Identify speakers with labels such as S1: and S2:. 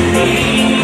S1: to me.